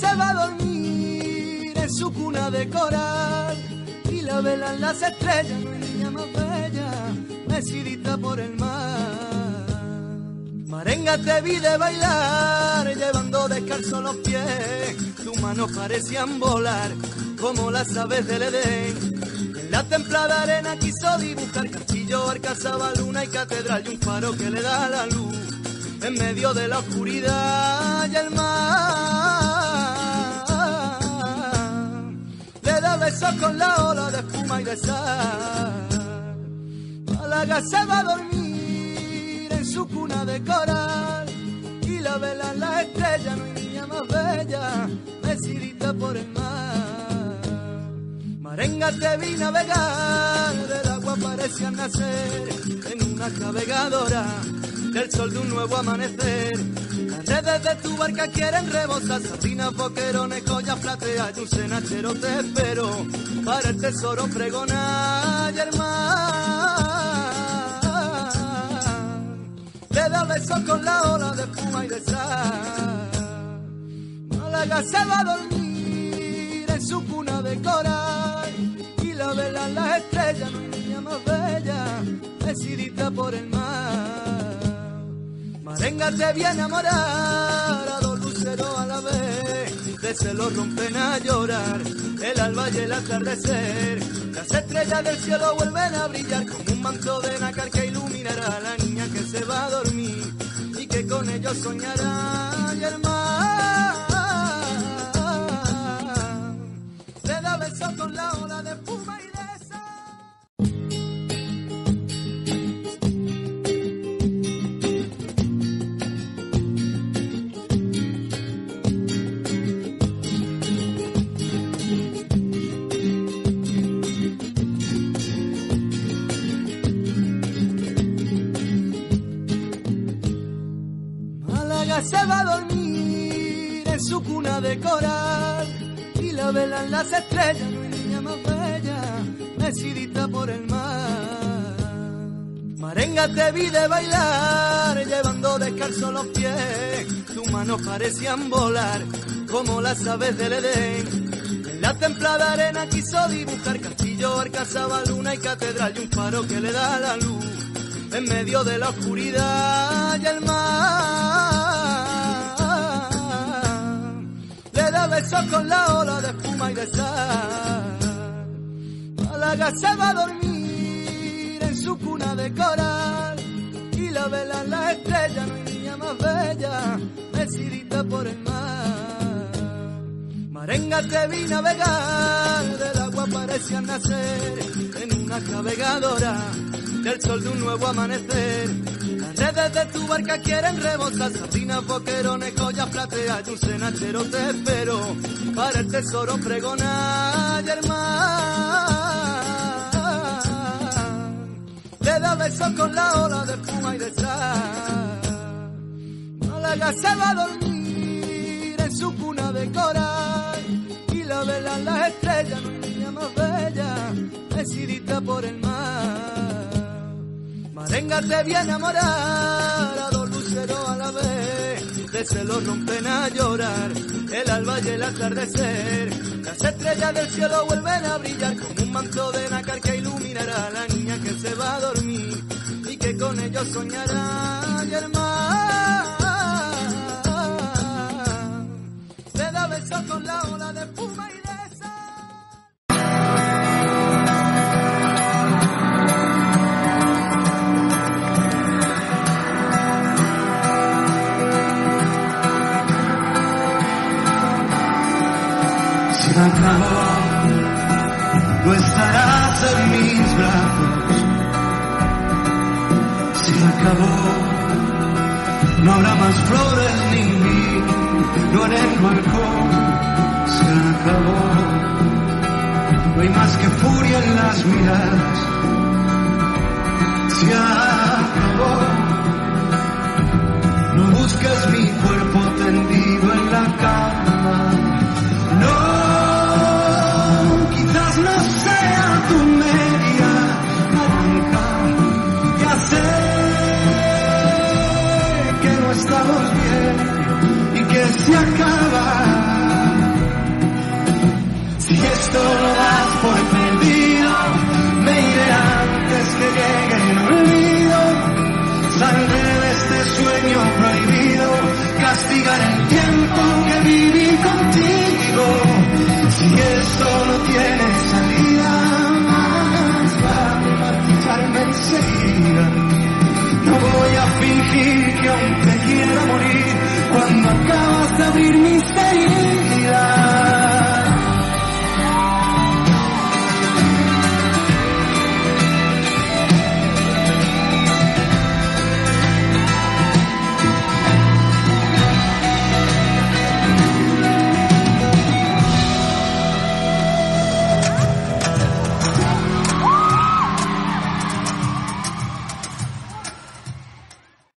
Se va a dormir en su cuna de coral y la velan las estrellas, no hay niña más bella, decidida por el mar. Marenga te vi de bailar, llevando descalzo los pies, tus manos parecían volar como las aves del Edén. En la templada arena quiso dibujar castillo, arcazaba luna y catedral y un faro que le da la luz en medio de la oscuridad y el mar. Con la ola de espuma y de sal. Málaga se va a dormir en su cuna de coral y la vela en la estrella, no hay niña más bella, decidida por el mar. Marenga te vi navegar, del agua parecía nacer en una navegadora del sol de un nuevo amanecer. Redes de tu barca quieren rebosar, sardinas, boquerones, joyas plateas y un cenachero te espero para el tesoro pregonar y el mar. Le da besos con la ola de espuma y de sal. Málaga se va a dormir en su cuna de coral y la vela en las estrellas, no hay niña más bella, decidida por el mar. Marenga te viene a morar, a dos luceros a la vez, de celos rompen a llorar, el alba y el atardecer, las estrellas del cielo vuelven a brillar como un manto de nácar que iluminará a la niña que se va a dormir y que con ellos soñará. Y el mar le da besos con la ola de espuma Málaga se va a dormir en su cuna de coral y la vela en las estrellas, no hay niña más bella, decidida por el mar. Marenga te vi de bailar, llevando descalzo los pies, tus manos parecían volar como las aves del Edén. En la templada arena quiso dibujar castillo, arcazaba luna y catedral y un faro que le da la luz en medio de la oscuridad y el mar. Le da besos con la ola de espuma y de sal. Málaga se va a dormir en su cuna de coral y la vela en las estrellas, no hay niña más bella, decidida por el mar. Marenga te vi navegar, del agua parecía nacer en una navegadora del sol de un nuevo amanecer. Redes de tu barca quieren rebosar, sardinas, boquerones, joyas plateas y un te espero para el tesoro pregonar y el mar. Le da besos con la ola de espuma y de sal. Málaga se va a dormir en su cuna de coral y la vela en las estrellas, no hay niña más bella, decidida por el mar. Marenga te viene a morar, a dos luceros a la vez, de celos rompen a llorar, el alba y el atardecer, las estrellas del cielo vuelven a brillar como un manto de nácar que iluminará a la niña que se va a dormir y que con ellos soñará y el. Se acabó, no estarás en mis brazos. Se acabó, no habrá más flores ni vino en el balcón. Se acabó, no hay más que furia en las miradas. Se acabó, no busques mi cuerpo tendido en la cama. bien y que se acaba. Si esto